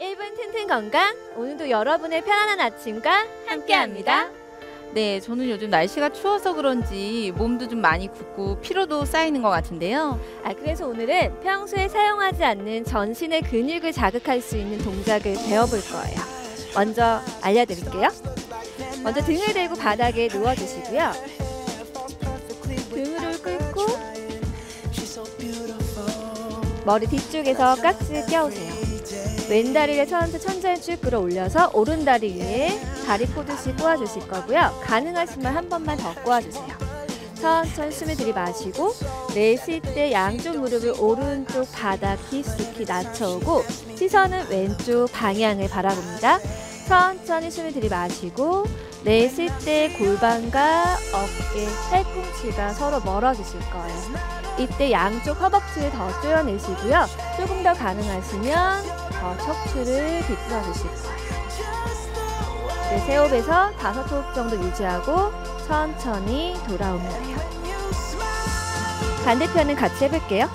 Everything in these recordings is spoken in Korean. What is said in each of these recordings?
1분 튼튼 건강 오늘도 여러분의 편안한 아침과 함께합니다. 네, 저는 요즘 날씨가 추워서 그런지 몸도 좀 많이 붓고 피로도 쌓이는 것 같은데요. 아 그래서 오늘은 평소에 사용하지 않는 전신의 근육을 자극할 수 있는 동작을 배워볼 거예요. 먼저 알려드릴게요. 먼저 등을 대고 바닥에 누워주시고요. 등을 꿇고 머리 뒤쪽에서 깍지를 껴오세요. 왼다리를 천천히 천천히 쭉 끌어올려서 오른다리 위에 다리 꼬듯이 꼬아주실 거고요. 가능하시면 한 번만 더 꼬아주세요. 천천히 숨을 들이마시고 내쉴 때 양쪽 무릎을 오른쪽 바닥 깊숙이 낮춰오고 시선은 왼쪽 방향을 바라봅니다. 천천히 숨을 들이마시고 내쉴 때 골반과 어깨, 팔꿈치가 서로 멀어지실 거예요. 이때 양쪽 허벅지를 더 조여내시고요. 조금 더 가능하시면 더 척추를 비틀어 주실 거예요. 네, 세 호흡에서 다섯 호흡 정도 유지하고 천천히 돼요. 반대편은 같이 해볼게요.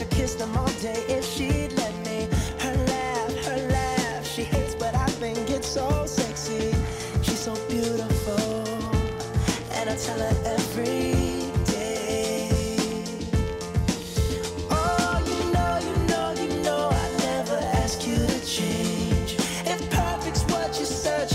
could kiss them all day if she'd let me. Her laugh, her laugh, she hates, but I think it's so sexy. She's so beautiful, and I tell her every day. Oh, you know, you know, you know, I never ask you to change. If perfect's what you search